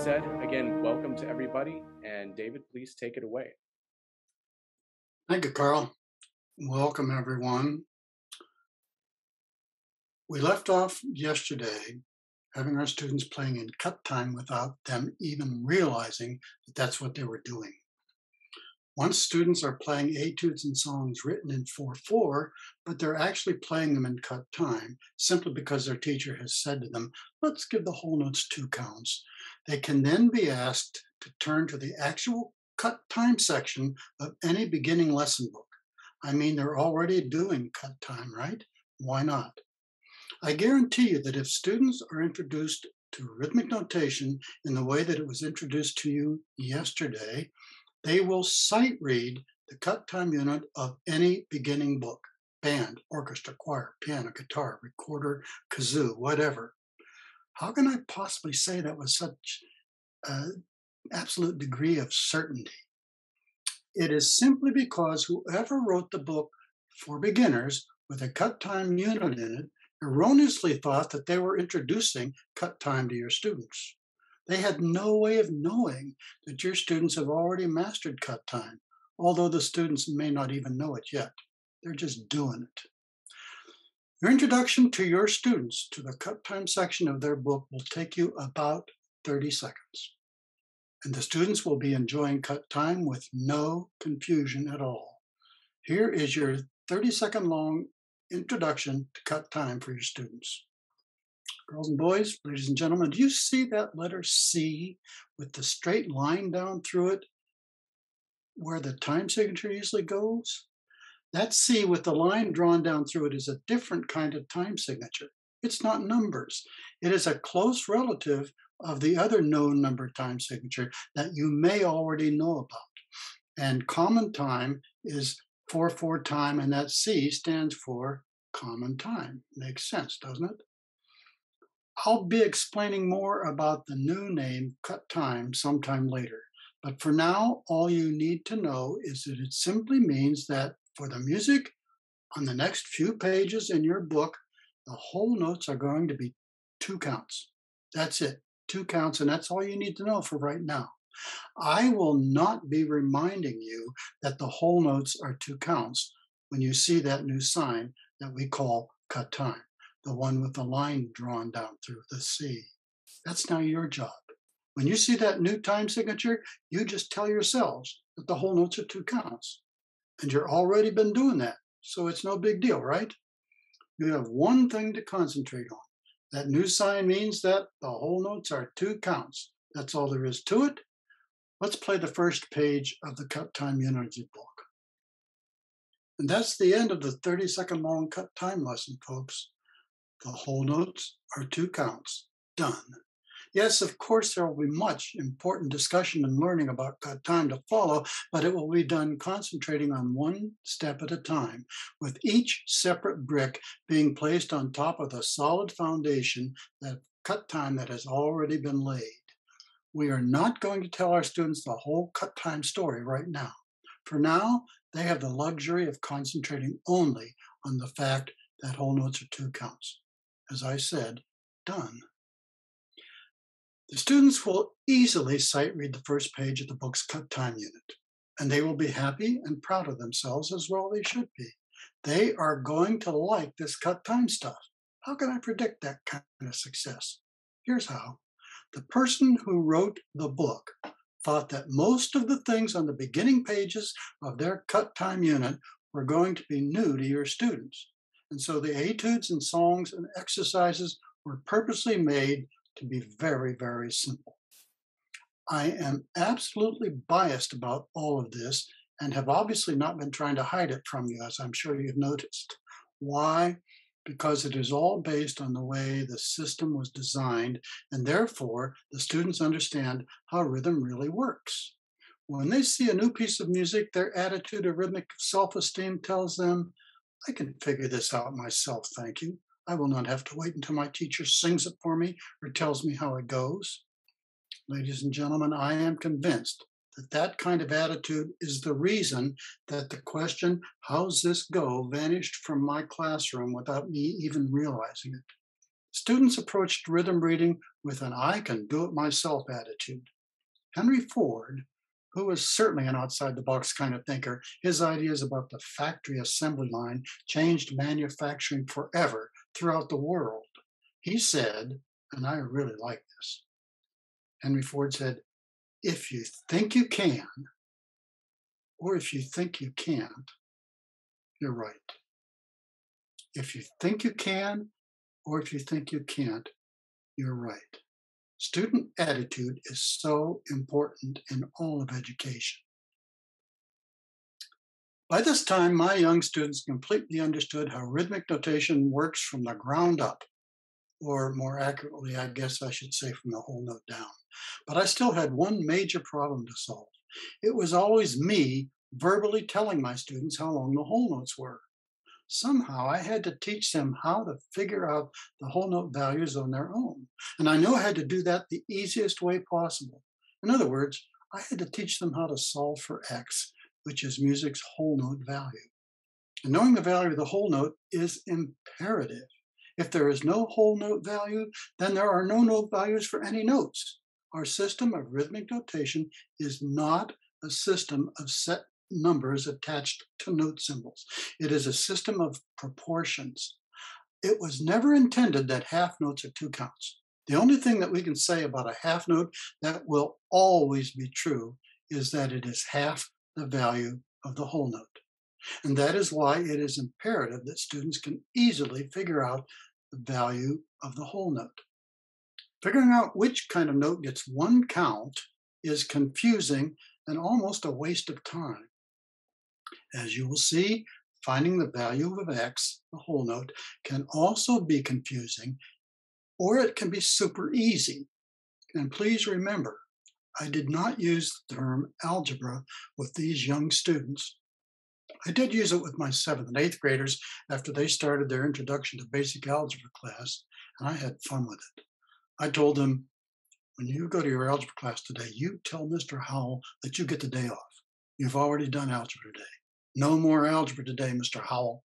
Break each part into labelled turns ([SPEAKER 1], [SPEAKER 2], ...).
[SPEAKER 1] said, again, welcome to everybody. And David, please take it away.
[SPEAKER 2] Thank you, Carl. Welcome, everyone. We left off yesterday having our students playing in cut time without them even realizing that that's what they were doing. Once students are playing etudes and songs written in 4-4, but they're actually playing them in cut time simply because their teacher has said to them, let's give the whole notes two counts. They can then be asked to turn to the actual cut time section of any beginning lesson book. I mean, they're already doing cut time, right? Why not? I guarantee you that if students are introduced to rhythmic notation in the way that it was introduced to you yesterday, they will sight read the cut time unit of any beginning book band, orchestra, choir, piano, guitar, recorder, kazoo, whatever. How can I possibly say that with such an absolute degree of certainty? It is simply because whoever wrote the book for beginners with a cut time unit in it erroneously thought that they were introducing cut time to your students. They had no way of knowing that your students have already mastered cut time, although the students may not even know it yet. They're just doing it. Your introduction to your students to the cut time section of their book will take you about 30 seconds. And the students will be enjoying cut time with no confusion at all. Here is your 30 second long introduction to cut time for your students. Girls and boys, ladies and gentlemen, do you see that letter C with the straight line down through it where the time signature usually goes? That C with the line drawn down through it is a different kind of time signature. It's not numbers. It is a close relative of the other known number time signature that you may already know about. And common time is 4-4 time, and that C stands for common time. Makes sense, doesn't it? I'll be explaining more about the new name cut time sometime later. But for now, all you need to know is that it simply means that for the music on the next few pages in your book, the whole notes are going to be two counts. That's it, two counts, and that's all you need to know for right now. I will not be reminding you that the whole notes are two counts when you see that new sign that we call cut time the one with the line drawn down through the C. That's now your job. When you see that new time signature, you just tell yourselves that the whole notes are two counts. And you're already been doing that, so it's no big deal, right? You have one thing to concentrate on. That new sign means that the whole notes are two counts. That's all there is to it. Let's play the first page of the cut time energy book. And that's the end of the 30 second long cut time lesson, folks. The whole notes are two counts. Done. Yes, of course, there will be much important discussion and learning about cut time to follow, but it will be done concentrating on one step at a time, with each separate brick being placed on top of the solid foundation that cut time that has already been laid. We are not going to tell our students the whole cut time story right now. For now, they have the luxury of concentrating only on the fact that whole notes are two counts as I said, done. The students will easily sight read the first page of the book's cut time unit, and they will be happy and proud of themselves as well they should be. They are going to like this cut time stuff. How can I predict that kind of success? Here's how. The person who wrote the book thought that most of the things on the beginning pages of their cut time unit were going to be new to your students. And so the etudes and songs and exercises were purposely made to be very, very simple. I am absolutely biased about all of this and have obviously not been trying to hide it from you, as I'm sure you've noticed. Why? Because it is all based on the way the system was designed, and therefore the students understand how rhythm really works. When they see a new piece of music, their attitude of rhythmic self esteem tells them I can figure this out myself, thank you. I will not have to wait until my teacher sings it for me or tells me how it goes. Ladies and gentlemen, I am convinced that that kind of attitude is the reason that the question, how's this go, vanished from my classroom without me even realizing it. Students approached rhythm reading with an I can do it myself attitude. Henry Ford, who was certainly an outside the box kind of thinker, his ideas about the factory assembly line changed manufacturing forever throughout the world. He said, and I really like this Henry Ford said, if you think you can, or if you think you can't, you're right. If you think you can, or if you think you can't, you're right. Student attitude is so important in all of education. By this time, my young students completely understood how rhythmic notation works from the ground up, or more accurately, I guess I should say from the whole note down. But I still had one major problem to solve. It was always me verbally telling my students how long the whole notes were. Somehow I had to teach them how to figure out the whole note values on their own. And I knew I had to do that the easiest way possible. In other words, I had to teach them how to solve for X, which is music's whole note value. And knowing the value of the whole note is imperative. If there is no whole note value, then there are no note values for any notes. Our system of rhythmic notation is not a system of set numbers attached to note symbols. It is a system of proportions. It was never intended that half notes are two counts. The only thing that we can say about a half note that will always be true is that it is half the value of the whole note. And that is why it is imperative that students can easily figure out the value of the whole note. Figuring out which kind of note gets one count is confusing and almost a waste of time. As you will see, finding the value of x, the whole note, can also be confusing, or it can be super easy. And please remember, I did not use the term algebra with these young students. I did use it with my seventh and eighth graders after they started their introduction to basic algebra class, and I had fun with it. I told them, when you go to your algebra class today, you tell Mr. Howell that you get the day off. You've already done algebra today. No more algebra today, Mr. Howell.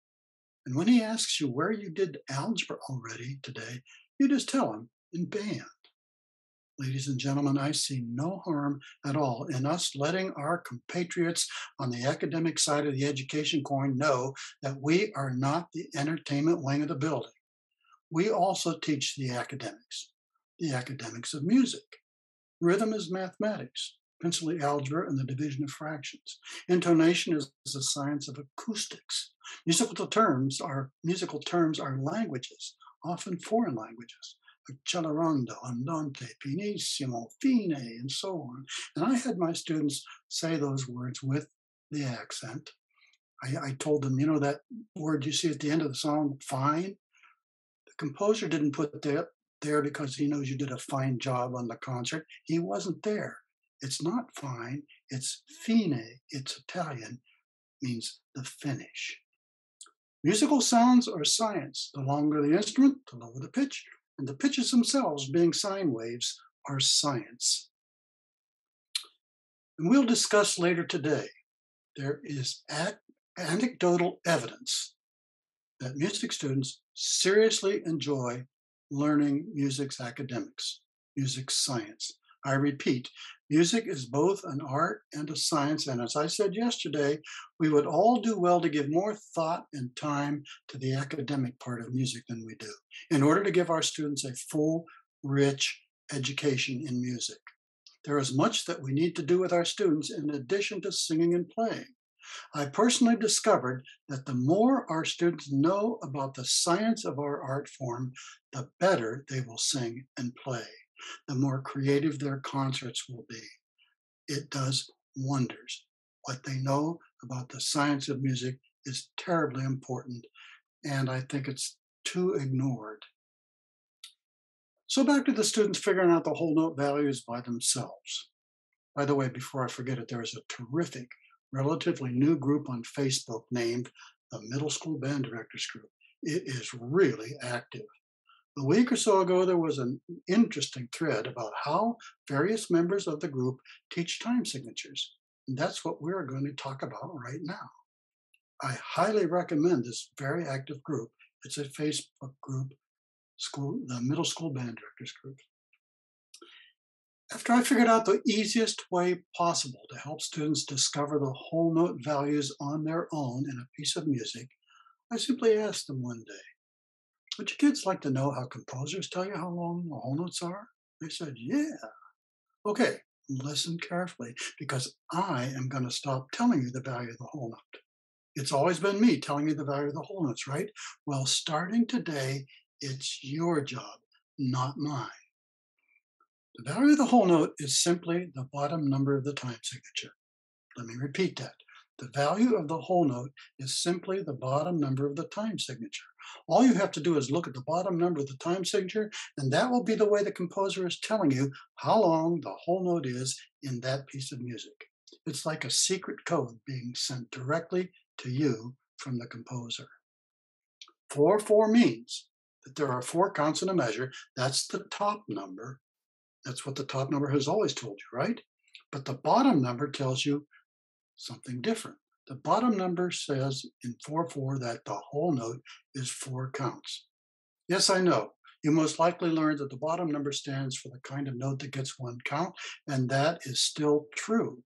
[SPEAKER 2] And when he asks you where you did algebra already today, you just tell him in band. Ladies and gentlemen, I see no harm at all in us letting our compatriots on the academic side of the education coin know that we are not the entertainment wing of the building. We also teach the academics the academics of music. Rhythm is mathematics, principally algebra and the division of fractions. Intonation is the science of acoustics. Musical terms are musical terms are languages, often foreign languages. Accelerando, andante, pianissimo, fine, and so on. And I had my students say those words with the accent. I, I told them, you know, that word you see at the end of the song, fine. The composer didn't put that there because he knows you did a fine job on the concert. He wasn't there. It's not fine, it's fine, it's Italian, means the finish. Musical sounds are science. The longer the instrument, the lower the pitch, and the pitches themselves, being sine waves, are science. And we'll discuss later today there is anecdotal evidence that music students seriously enjoy learning music's academics, music science. I repeat, music is both an art and a science. And as I said yesterday, we would all do well to give more thought and time to the academic part of music than we do in order to give our students a full, rich education in music. There is much that we need to do with our students in addition to singing and playing. I personally discovered that the more our students know about the science of our art form, the better they will sing and play, the more creative their concerts will be. It does wonders. What they know about the science of music is terribly important, and I think it's too ignored. So back to the students figuring out the whole note values by themselves. By the way, before I forget it, there is a terrific relatively new group on Facebook named the Middle School Band Directors Group. It is really active. A week or so ago, there was an interesting thread about how various members of the group teach time signatures. And that's what we're going to talk about right now. I highly recommend this very active group. It's a Facebook group. school, the middle school band directors group. After I figured out the easiest way possible to help students discover the whole note values on their own in a piece of music, I simply asked them one day, would your kids like to know how composers tell you how long the whole notes are? They said, yeah. Okay, listen carefully because I am going to stop telling you the value of the whole note. It's always been me telling you the value of the whole notes, right? Well, starting today, it's your job, not mine. The value of the whole note is simply the bottom number of the time signature. Let me repeat that. The value of the whole note is simply the bottom number of the time signature. All you have to do is look at the bottom number of the time signature, and that will be the way the composer is telling you how long the whole note is in that piece of music. It's like a secret code being sent directly to you from the composer. 4-4 means that there are four counts in a measure. That's the top number. That's what the top number has always told you, right? But the bottom number tells you something different. The bottom number says in 4-4 that the whole note is four counts. Yes, I know. You most likely learned that the bottom number stands for the kind of note that gets one count, and that is still true.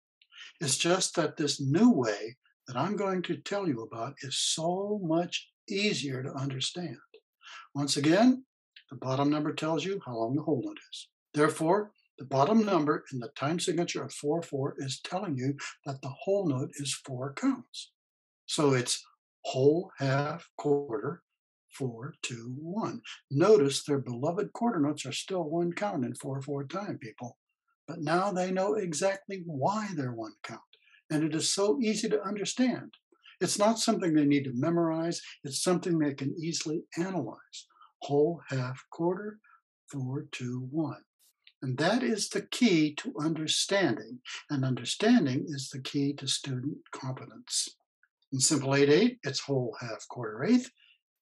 [SPEAKER 2] It's just that this new way that I'm going to tell you about is so much easier to understand. Once again, the bottom number tells you how long the whole note is. Therefore, the bottom number in the time signature of 4-4 is telling you that the whole note is four counts. So it's whole, half, quarter, four, two, one. Notice their beloved quarter notes are still one count in 4-4 time, people. But now they know exactly why they're one count. And it is so easy to understand. It's not something they need to memorize. It's something they can easily analyze. Whole, half, quarter, four, two, one. And that is the key to understanding. And understanding is the key to student competence. In simple 8-8, it's whole, half, quarter, eighth,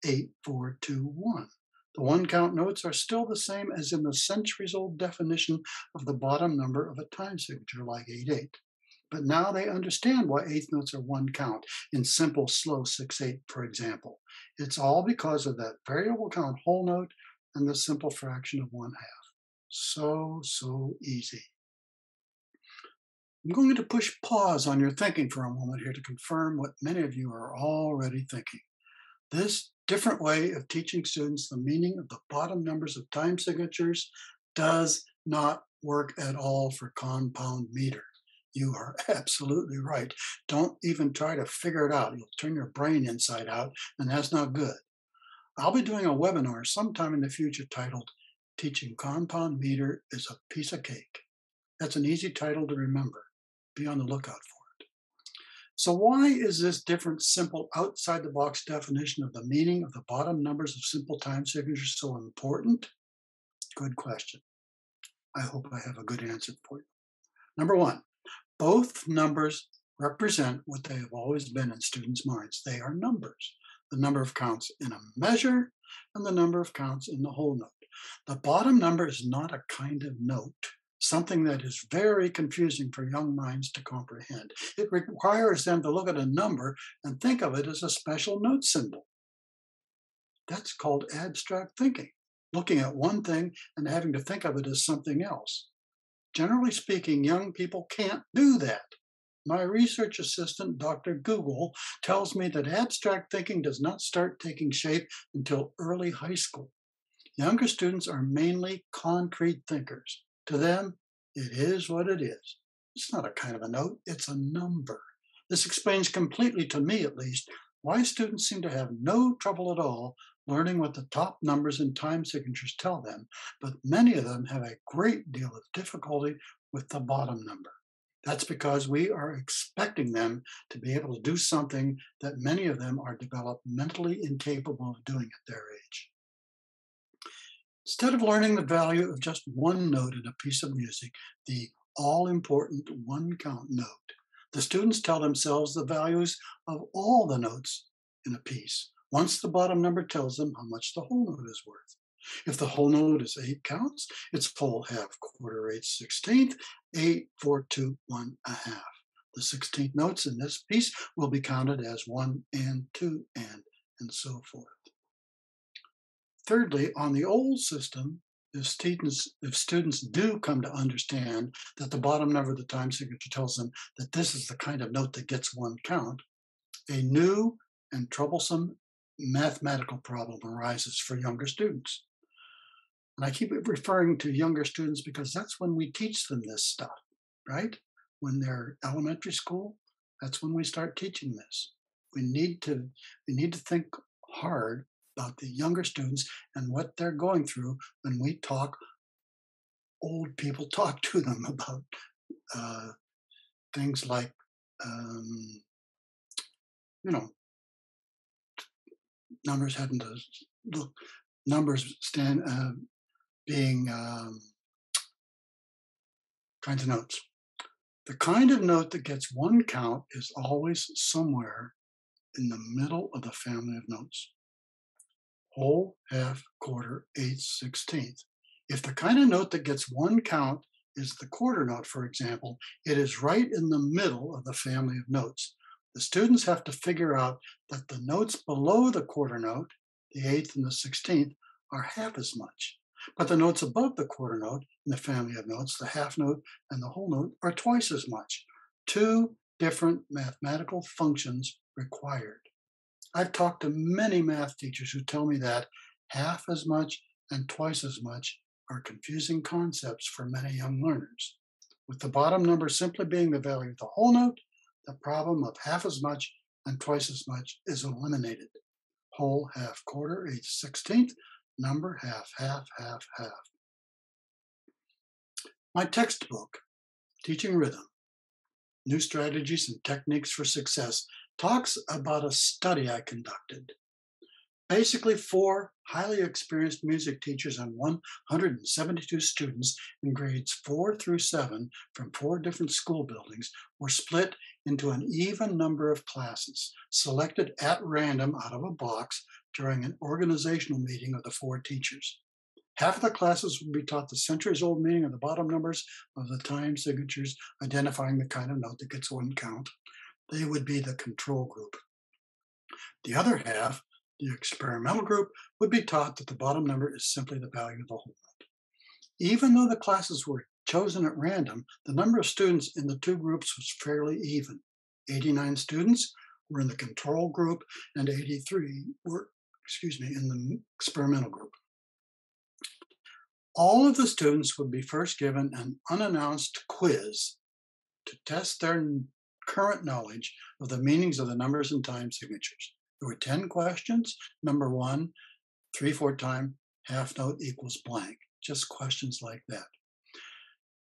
[SPEAKER 2] 8, 4, 2, 1. The one count notes are still the same as in the centuries old definition of the bottom number of a time signature like 8-8. But now they understand why eighth notes are one count in simple slow 6-8, for example. It's all because of that variable count whole note and the simple fraction of one half. So, so easy. I'm going to push pause on your thinking for a moment here to confirm what many of you are already thinking. This different way of teaching students the meaning of the bottom numbers of time signatures does not work at all for compound meter. You are absolutely right. Don't even try to figure it out. You'll turn your brain inside out, and that's not good. I'll be doing a webinar sometime in the future titled Teaching Compound Meter is a Piece of Cake. That's an easy title to remember. Be on the lookout for it. So why is this different, simple, outside-the-box definition of the meaning of the bottom numbers of simple time signatures so important? Good question. I hope I have a good answer for you. Number one, both numbers represent what they have always been in students' minds. They are numbers. The number of counts in a measure and the number of counts in the whole note. The bottom number is not a kind of note, something that is very confusing for young minds to comprehend. It requires them to look at a number and think of it as a special note symbol. That's called abstract thinking, looking at one thing and having to think of it as something else. Generally speaking, young people can't do that. My research assistant, Dr. Google, tells me that abstract thinking does not start taking shape until early high school. Younger students are mainly concrete thinkers. To them, it is what it is. It's not a kind of a note, it's a number. This explains completely, to me at least, why students seem to have no trouble at all learning what the top numbers and time signatures tell them, but many of them have a great deal of difficulty with the bottom number. That's because we are expecting them to be able to do something that many of them are developmentally incapable of doing at their age. Instead of learning the value of just one note in a piece of music, the all-important one count note, the students tell themselves the values of all the notes in a piece once the bottom number tells them how much the whole note is worth. If the whole note is eight counts, it's whole, half, quarter, eighth, sixteenth, eight, four, two, one, a half. The sixteenth notes in this piece will be counted as one and two and, and so forth. Thirdly, on the old system, if students, if students do come to understand that the bottom number of the time signature tells them that this is the kind of note that gets one count, a new and troublesome mathematical problem arises for younger students. And I keep referring to younger students because that's when we teach them this stuff, right? When they're elementary school, that's when we start teaching this. We need to we need to think hard about the younger students and what they're going through when we talk old people talk to them about uh, things like um, you know numbers having to look numbers stand uh, being um, kinds of notes. The kind of note that gets one count is always somewhere in the middle of the family of notes whole, half, quarter, eighth, sixteenth. If the kind of note that gets one count is the quarter note, for example, it is right in the middle of the family of notes. The students have to figure out that the notes below the quarter note, the eighth and the sixteenth, are half as much. But the notes above the quarter note in the family of notes, the half note and the whole note, are twice as much. Two different mathematical functions required. I've talked to many math teachers who tell me that half as much and twice as much are confusing concepts for many young learners. With the bottom number simply being the value of the whole note, the problem of half as much and twice as much is eliminated. Whole, half, quarter, eighth, sixteenth, number, half, half, half, half. My textbook, Teaching Rhythm, New Strategies and Techniques for Success, talks about a study I conducted. Basically, four highly experienced music teachers and 172 students in grades four through seven from four different school buildings were split into an even number of classes, selected at random out of a box during an organizational meeting of the four teachers. Half of the classes would be taught the centuries old meaning of the bottom numbers of the time signatures, identifying the kind of note that gets one count they would be the control group. The other half, the experimental group, would be taught that the bottom number is simply the value of the whole. Even though the classes were chosen at random, the number of students in the two groups was fairly even. 89 students were in the control group and 83 were, excuse me, in the experimental group. All of the students would be first given an unannounced quiz to test their current knowledge of the meanings of the numbers and time signatures. There were 10 questions. Number one, three, four time, half note equals blank. Just questions like that.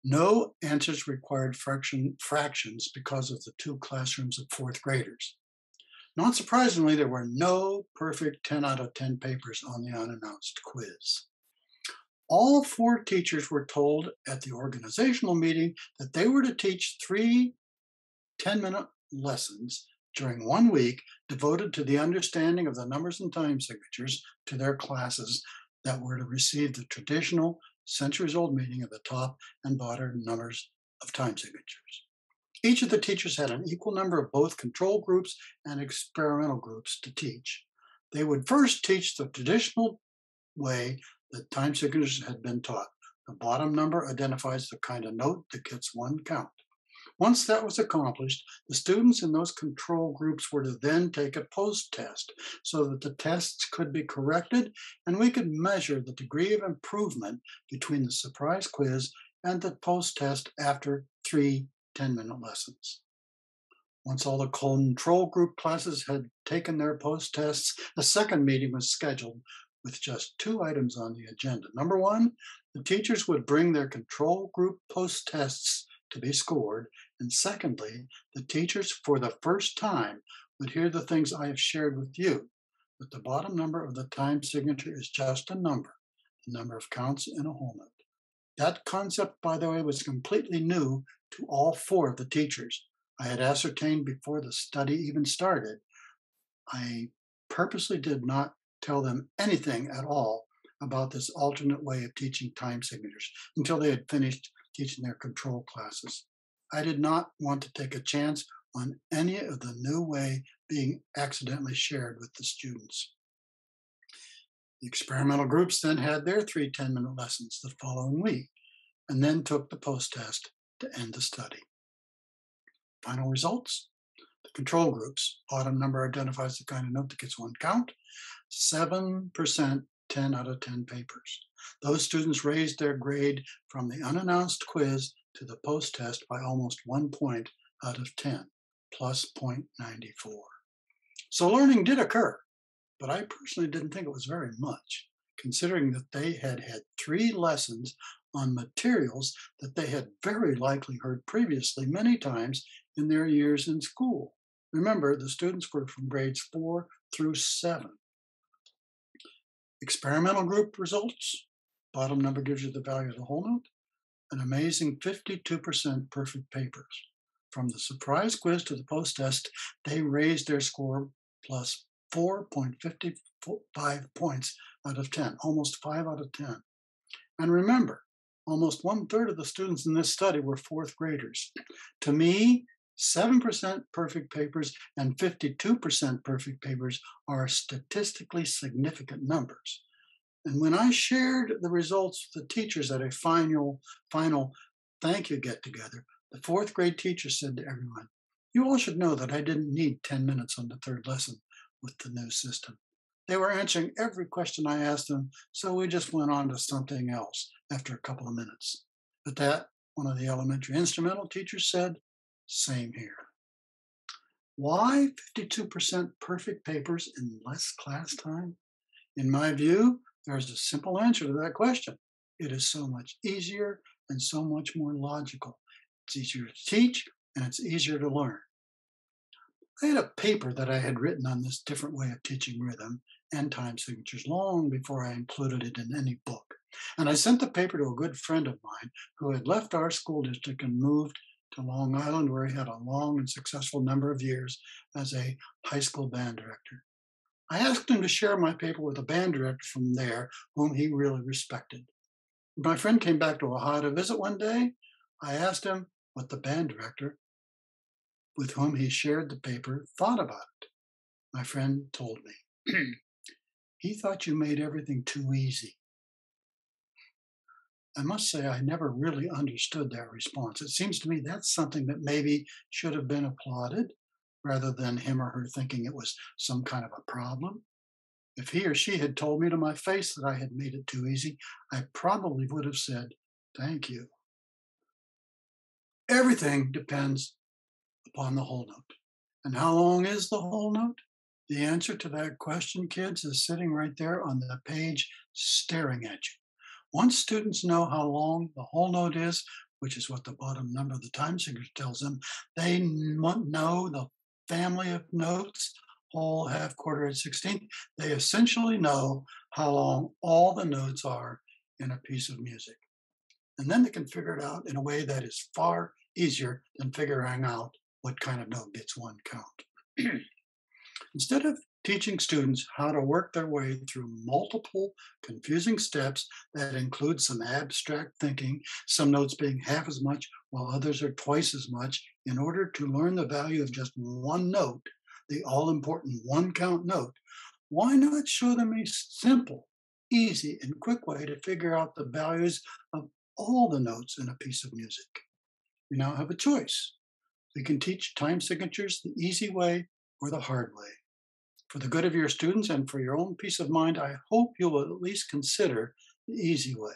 [SPEAKER 2] No answers required fraction, fractions because of the two classrooms of fourth graders. Not surprisingly, there were no perfect 10 out of 10 papers on the unannounced quiz. All four teachers were told at the organizational meeting that they were to teach three 10 minute lessons during one week devoted to the understanding of the numbers and time signatures to their classes that were to receive the traditional centuries old meaning of the top and bottom numbers of time signatures. Each of the teachers had an equal number of both control groups and experimental groups to teach. They would first teach the traditional way that time signatures had been taught. The bottom number identifies the kind of note that gets one count. Once that was accomplished, the students in those control groups were to then take a post test so that the tests could be corrected and we could measure the degree of improvement between the surprise quiz and the post test after three 10 minute lessons. Once all the control group classes had taken their post tests, a second meeting was scheduled with just two items on the agenda. Number one, the teachers would bring their control group post tests to be scored. And secondly, the teachers for the first time would hear the things I have shared with you, But the bottom number of the time signature is just a number, the number of counts in a whole note. That concept, by the way, was completely new to all four of the teachers. I had ascertained before the study even started. I purposely did not tell them anything at all about this alternate way of teaching time signatures until they had finished teaching their control classes. I did not want to take a chance on any of the new way being accidentally shared with the students. The experimental groups then had their three 10 minute lessons the following week and then took the post test to end the study. Final results the control groups, bottom number identifies the kind of note that gets one count, 7%, 10 out of 10 papers. Those students raised their grade from the unannounced quiz to the post test by almost one point out of 10, plus 0.94. So learning did occur, but I personally didn't think it was very much, considering that they had had three lessons on materials that they had very likely heard previously many times in their years in school. Remember, the students were from grades four through seven. Experimental group results, bottom number gives you the value of the whole note, an amazing 52% perfect papers. From the surprise quiz to the post test, they raised their score plus 4.55 points out of 10, almost 5 out of 10. And remember, almost one third of the students in this study were fourth graders. To me, 7% perfect papers and 52% perfect papers are statistically significant numbers. And when I shared the results with the teachers at a final, final thank you get together, the fourth grade teacher said to everyone, You all should know that I didn't need 10 minutes on the third lesson with the new system. They were answering every question I asked them, so we just went on to something else after a couple of minutes. At that, one of the elementary instrumental teachers said, Same here. Why 52% perfect papers in less class time? In my view, there's a simple answer to that question. It is so much easier and so much more logical. It's easier to teach and it's easier to learn. I had a paper that I had written on this different way of teaching rhythm and time signatures long before I included it in any book. And I sent the paper to a good friend of mine who had left our school district and moved to Long Island, where he had a long and successful number of years as a high school band director. I asked him to share my paper with a band director from there, whom he really respected. My friend came back to Ohio to visit one day, I asked him what the band director with whom he shared the paper thought about it. My friend told me, he thought you made everything too easy. I must say, I never really understood that response. It seems to me that's something that maybe should have been applauded rather than him or her thinking it was some kind of a problem. If he or she had told me to my face that I had made it too easy, I probably would have said, Thank you. Everything depends upon the whole note. And how long is the whole note? The answer to that question, kids, is sitting right there on the page staring at you. Once students know how long the whole note is, which is what the bottom number of the time signature tells them, they know the family of notes, whole, half, quarter, and sixteenth. They essentially know how long all the notes are in a piece of music. And then they can figure it out in a way that is far easier than figuring out what kind of note gets one count. Instead of teaching students how to work their way through multiple confusing steps that include some abstract thinking, some notes being half as much while others are twice as much, in order to learn the value of just one note, the all important one count note, why not show them a simple, easy, and quick way to figure out the values of all the notes in a piece of music? You now have a choice. We can teach time signatures the easy way or the hard way. For the good of your students and for your own peace of mind, I hope you will at least consider the easy way.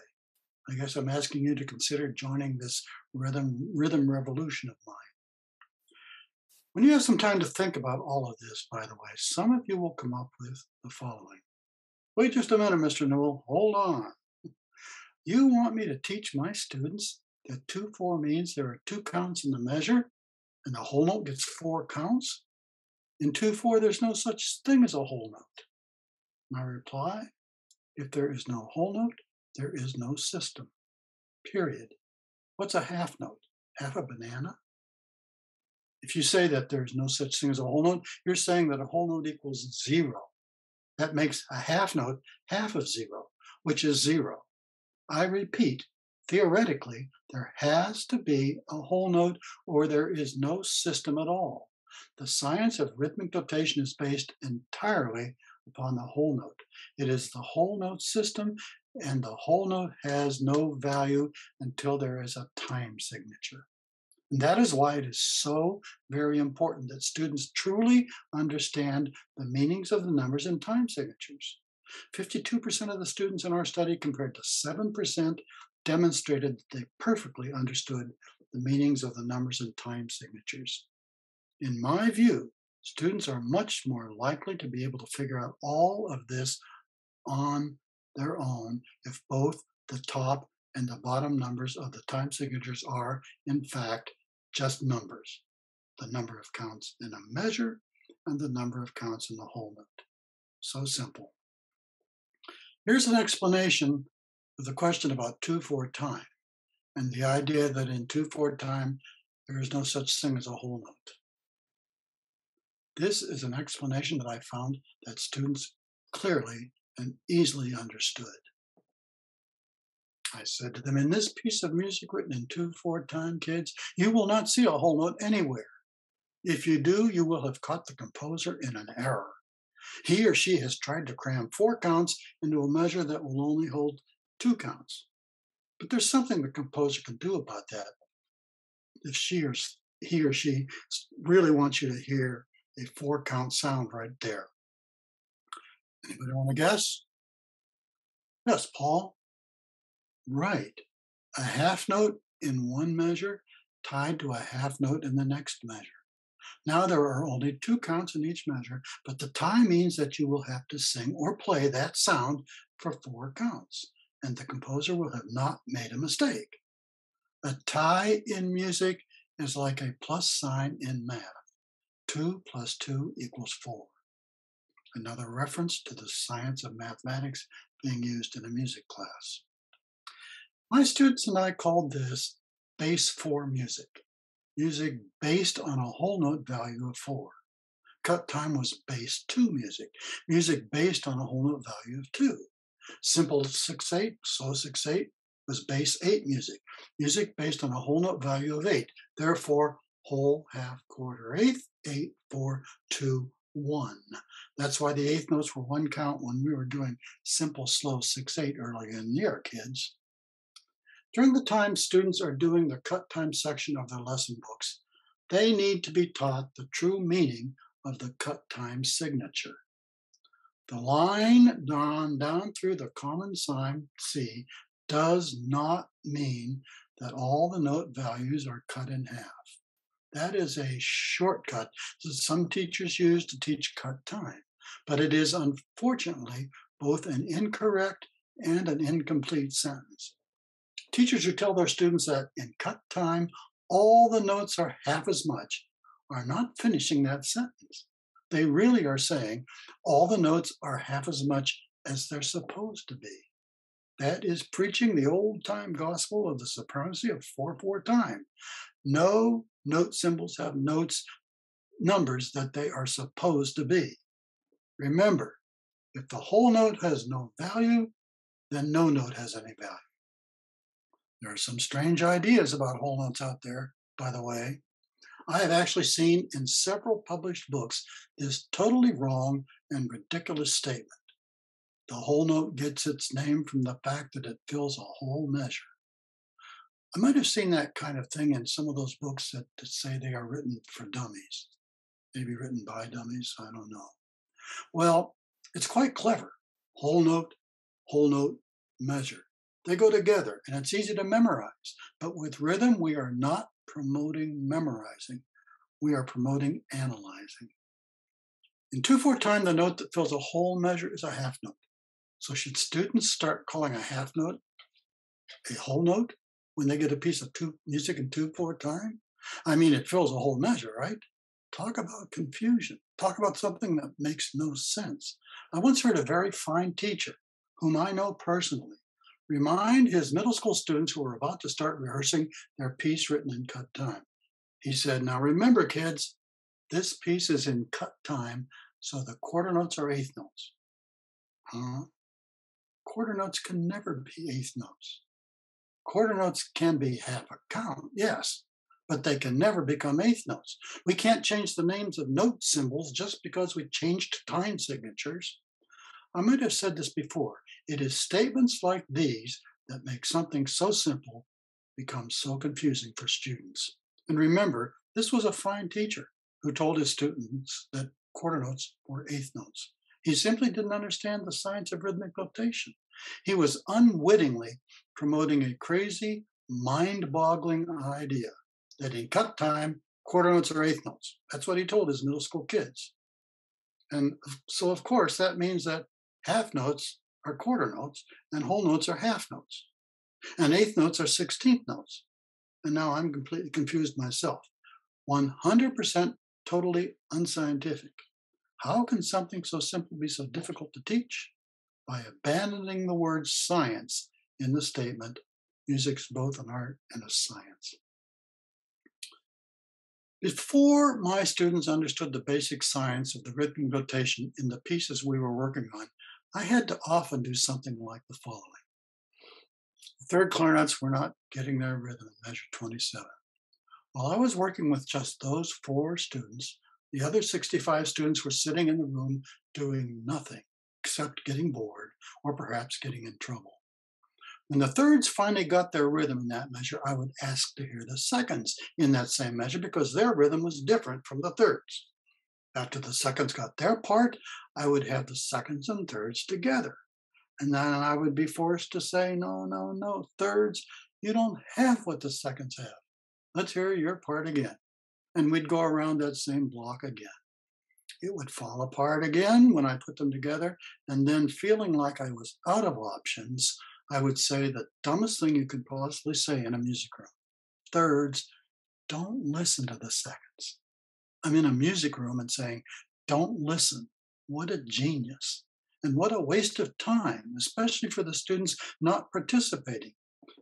[SPEAKER 2] I guess I'm asking you to consider joining this rhythm, rhythm revolution of mine. When you have some time to think about all of this, by the way, some of you will come up with the following. Wait just a minute, Mr. Newell. Hold on. You want me to teach my students that 2-4 means there are two counts in the measure and the whole note gets four counts? In 2-4, there's no such thing as a whole note. My reply, if there is no whole note, there is no system. Period. What's a half note? Half a banana? If you say that there's no such thing as a whole note, you're saying that a whole note equals zero. That makes a half note half of zero, which is zero. I repeat, theoretically, there has to be a whole note or there is no system at all. The science of rhythmic notation is based entirely upon the whole note. It is the whole note system, and the whole note has no value until there is a time signature. And that is why it is so very important that students truly understand the meanings of the numbers and time signatures. 52% of the students in our study, compared to 7%, demonstrated that they perfectly understood the meanings of the numbers and time signatures. In my view, students are much more likely to be able to figure out all of this on their own if both the top and the bottom numbers of the time signatures are, in fact, just numbers. The number of counts in a measure and the number of counts in the whole note. So simple. Here's an explanation of the question about 2-4 time and the idea that in 2-4 time there is no such thing as a whole note. This is an explanation that I found that students clearly and easily understood. I said to them, in this piece of music written in 2-4 time, kids, you will not see a whole note anywhere. If you do, you will have caught the composer in an error. He or she has tried to cram four counts into a measure that will only hold two counts. But there's something the composer can do about that. If she or he or she really wants you to hear a four count sound right there. Anybody want to guess? Yes, Paul. Right. A half note in one measure tied to a half note in the next measure. Now there are only two counts in each measure, but the tie means that you will have to sing or play that sound for four counts, and the composer will have not made a mistake. A tie in music is like a plus sign in math. Two plus two equals four. Another reference to the science of mathematics being used in a music class. My students and I called this base four music, music based on a whole note value of four. Cut time was base two music, music based on a whole note value of two. Simple 6-8, slow 6-8 was base eight music, music based on a whole note value of eight. Therefore, whole, half, quarter, eighth, eight, four, two, one. That's why the eighth notes were one count when we were doing simple slow 6-8 earlier in the year, kids. During the time students are doing the cut time section of their lesson books, they need to be taught the true meaning of the cut time signature. The line drawn down through the common sign C does not mean that all the note values are cut in half. That is a shortcut that some teachers use to teach cut time, but it is unfortunately both an incorrect and an incomplete sentence. Teachers who tell their students that in cut time, all the notes are half as much are not finishing that sentence. They really are saying all the notes are half as much as they're supposed to be. That is preaching the old time gospel of the supremacy of 4 4 time. No note symbols have notes, numbers that they are supposed to be. Remember, if the whole note has no value, then no note has any value. There are some strange ideas about whole notes out there, by the way. I have actually seen in several published books this totally wrong and ridiculous statement. The whole note gets its name from the fact that it fills a whole measure. I might have seen that kind of thing in some of those books that, that say they are written for dummies, maybe written by dummies, I don't know. Well, it's quite clever. Whole note, whole note, measure. They go together and it's easy to memorize. But with rhythm, we are not promoting memorizing, we are promoting analyzing. In 2-4 time, the note that fills a whole measure is a half note. So should students start calling a half note a whole note when they get a piece of two, music in 2-4 time? I mean, it fills a whole measure, right? Talk about confusion. Talk about something that makes no sense. I once heard a very fine teacher, whom I know personally, remind his middle school students who were about to start rehearsing their piece written in cut time. He said, Now remember, kids, this piece is in cut time, so the quarter notes are eighth notes. Huh? Quarter notes can never be eighth notes. Quarter notes can be half a count, yes, but they can never become eighth notes. We can't change the names of note symbols just because we changed time signatures. I might have said this before. It is statements like these that make something so simple become so confusing for students. And remember, this was a fine teacher who told his students that quarter notes were eighth notes. He simply didn't understand the science of rhythmic notation. He was unwittingly promoting a crazy, mind boggling idea that in cut time, quarter notes are eighth notes. That's what he told his middle school kids. And so, of course, that means that half notes are quarter notes and whole notes are half notes. And eighth notes are sixteenth notes. And now I'm completely confused myself. 100% totally unscientific. How can something so simple be so difficult to teach? By abandoning the word science in the statement, music's both an art and a science. Before my students understood the basic science of the rhythmic notation in the pieces we were working on, I had to often do something like the following. The third clarinets were not getting their rhythm in measure 27. While I was working with just those four students, the other 65 students were sitting in the room doing nothing except getting bored or perhaps getting in trouble. When the thirds finally got their rhythm in that measure, I would ask to hear the seconds in that same measure because their rhythm was different from the thirds. After the seconds got their part, I would have the seconds and thirds together. And then I would be forced to say, no, no, no, thirds, you don't have what the seconds have. Let's hear your part again. And we'd go around that same block again. It would fall apart again when I put them together. And then, feeling like I was out of options, I would say the dumbest thing you could possibly say in a music room. Thirds, don't listen to the seconds. I'm in a music room and saying, don't listen. What a genius. And what a waste of time, especially for the students not participating.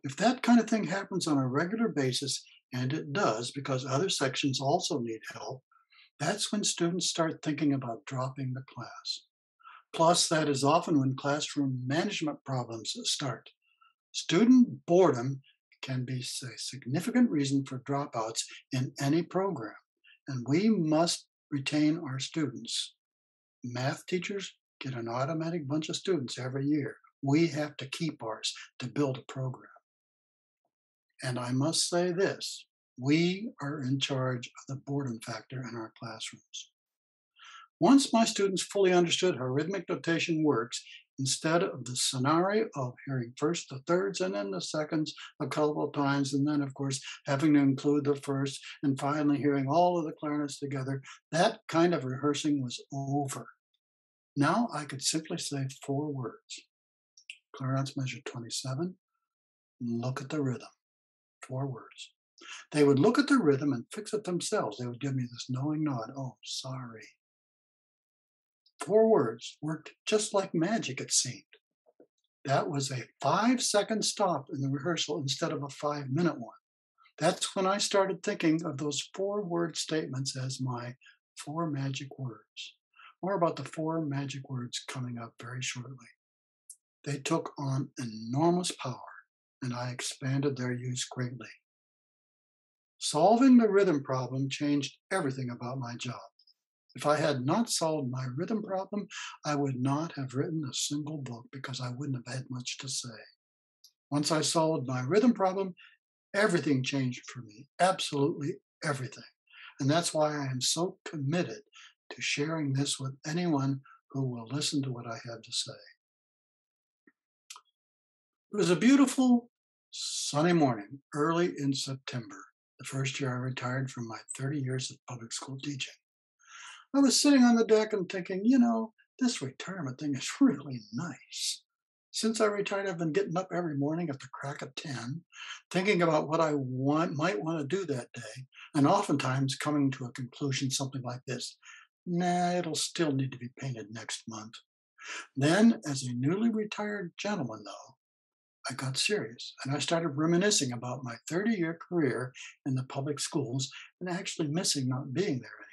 [SPEAKER 2] If that kind of thing happens on a regular basis, and it does because other sections also need help, that's when students start thinking about dropping the class. Plus, that is often when classroom management problems start. Student boredom can be a significant reason for dropouts in any program, and we must retain our students. Math teachers get an automatic bunch of students every year. We have to keep ours to build a program. And I must say this we are in charge of the boredom factor in our classrooms. Once my students fully understood how rhythmic notation works, instead of the scenario of hearing first the thirds and then the seconds a couple of times, and then, of course, having to include the first, and finally hearing all of the clarinets together, that kind of rehearsing was over. Now I could simply say four words. Clarinets measure 27. Look at the rhythm. Four words. They would look at the rhythm and fix it themselves. They would give me this knowing nod. Oh, sorry. Four words worked just like magic, it seemed. That was a five second stop in the rehearsal instead of a five minute one. That's when I started thinking of those four word statements as my four magic words. More about the four magic words coming up very shortly. They took on enormous power, and I expanded their use greatly. Solving the rhythm problem changed everything about my job. If I had not solved my rhythm problem, I would not have written a single book because I wouldn't have had much to say. Once I solved my rhythm problem, everything changed for me, absolutely everything. And that's why I am so committed to sharing this with anyone who will listen to what I have to say. It was a beautiful sunny morning early in September, the first year I retired from my 30 years of public school teaching. I was sitting on the deck and thinking, you know, this retirement thing is really nice. Since I retired, I've been getting up every morning at the crack of 10, thinking about what I want, might want to do that day, and oftentimes coming to a conclusion something like this Nah, it'll still need to be painted next month. Then, as a newly retired gentleman, though, I got serious and I started reminiscing about my 30 year career in the public schools and actually missing not being there.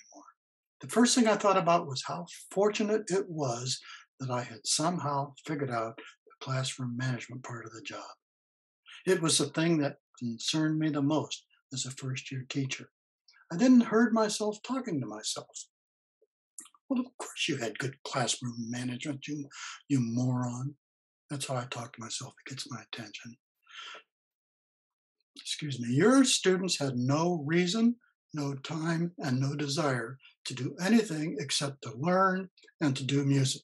[SPEAKER 2] The first thing I thought about was how fortunate it was that I had somehow figured out the classroom management part of the job. It was the thing that concerned me the most as a first year teacher. I didn't hurt myself talking to myself. Well, of course you had good classroom management, you, you moron. That's how I talk to myself. It gets my attention. Excuse me. Your students had no reason, no time, and no desire to do anything except to learn and to do music.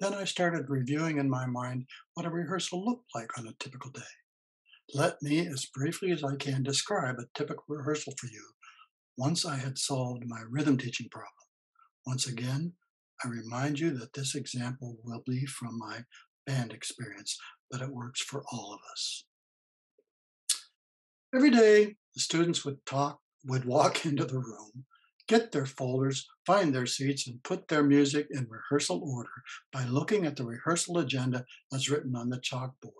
[SPEAKER 2] Then I started reviewing in my mind what a rehearsal looked like on a typical day. Let me, as briefly as I can, describe a typical rehearsal for you once I had solved my rhythm teaching problem. Once again, I remind you that this example will be from my band experience, but it works for all of us. Every day, the students would talk, would walk into the room, get their folders, find their seats, and put their music in rehearsal order by looking at the rehearsal agenda as written on the chalkboard.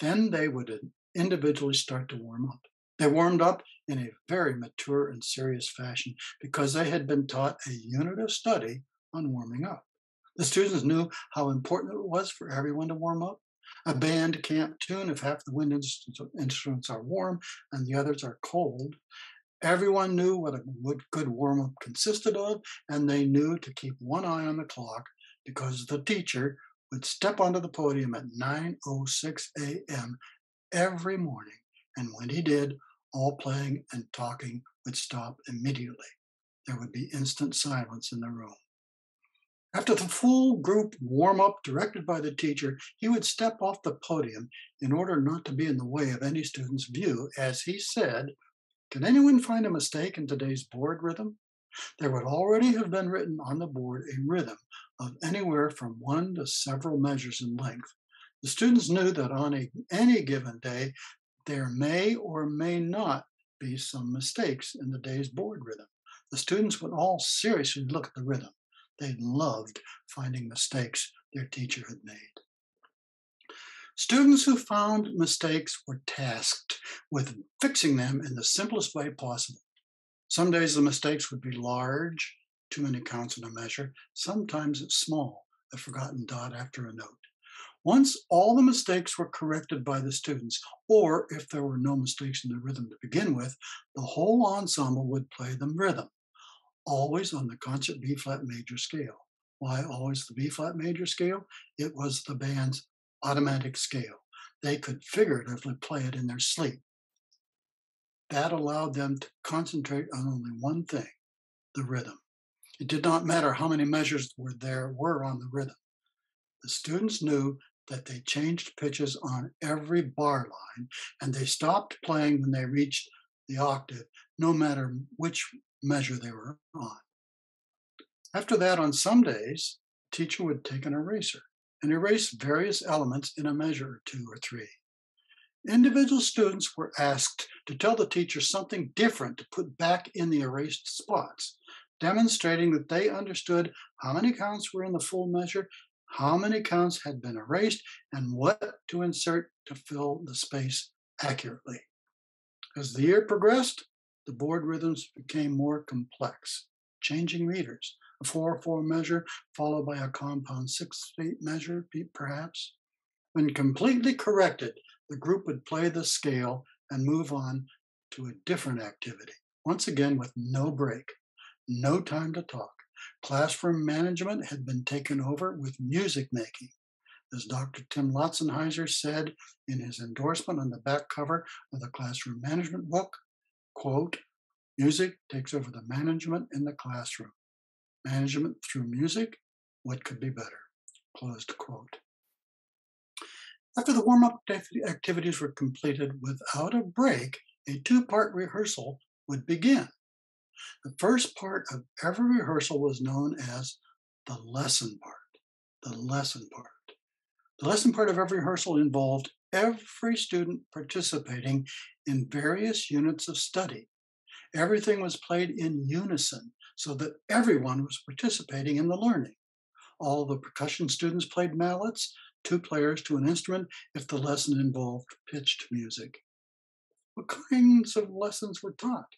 [SPEAKER 2] Then they would individually start to warm up. They warmed up in a very mature and serious fashion because they had been taught a unit of study on warming up. The students knew how important it was for everyone to warm up. A band can't tune if half the wind instruments are warm and the others are cold. Everyone knew what a good warm up consisted of, and they knew to keep one eye on the clock because the teacher would step onto the podium at 9:06 a.m. every morning, and when he did, all playing and talking would stop immediately. There would be instant silence in the room. After the full group warm up directed by the teacher, he would step off the podium in order not to be in the way of any student's view as he said, Can anyone find a mistake in today's board rhythm? There would already have been written on the board a rhythm of anywhere from one to several measures in length. The students knew that on a, any given day, there may or may not be some mistakes in the day's board rhythm. The students would all seriously look at the rhythm. They loved finding mistakes their teacher had made. Students who found mistakes were tasked with fixing them in the simplest way possible. Some days the mistakes would be large, too many counts in a measure, sometimes small, a forgotten dot after a note. Once all the mistakes were corrected by the students, or if there were no mistakes in the rhythm to begin with, the whole ensemble would play the rhythm, always on the concert B flat major scale. Why always the B flat major scale? It was the band's automatic scale. They could figuratively play it in their sleep. That allowed them to concentrate on only one thing the rhythm. It did not matter how many measures were there were on the rhythm. The students knew that they changed pitches on every bar line and they stopped playing when they reached the octave, no matter which measure they were on. After that, on some days, the teacher would take an eraser and erase various elements in a measure or two or three. Individual students were asked to tell the teacher something different to put back in the erased spots, demonstrating that they understood how many counts were in the full measure how many counts had been erased, and what to insert to fill the space accurately. As the year progressed, the board rhythms became more complex, changing meters, a 4-4 measure followed by a compound 6-8 measure, perhaps. When completely corrected, the group would play the scale and move on to a different activity, once again with no break, no time to talk. Classroom management had been taken over with music making. As Dr. Tim Lautzenheiser said in his endorsement on the back cover of the classroom management book, quote, music takes over the management in the classroom. Management through music, what could be better? Closed quote. After the warm up activities were completed without a break, a two part rehearsal would begin. The first part of every rehearsal was known as the lesson part. The lesson part. The lesson part of every rehearsal involved every student participating in various units of study. Everything was played in unison so that everyone was participating in the learning. All the percussion students played mallets, two players to an instrument if the lesson involved pitched music. What kinds of lessons were taught?